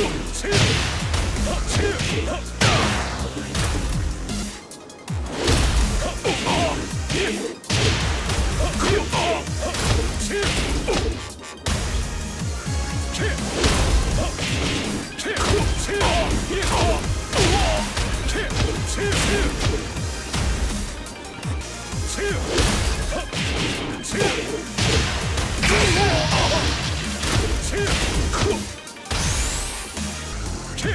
Yeah. Oh,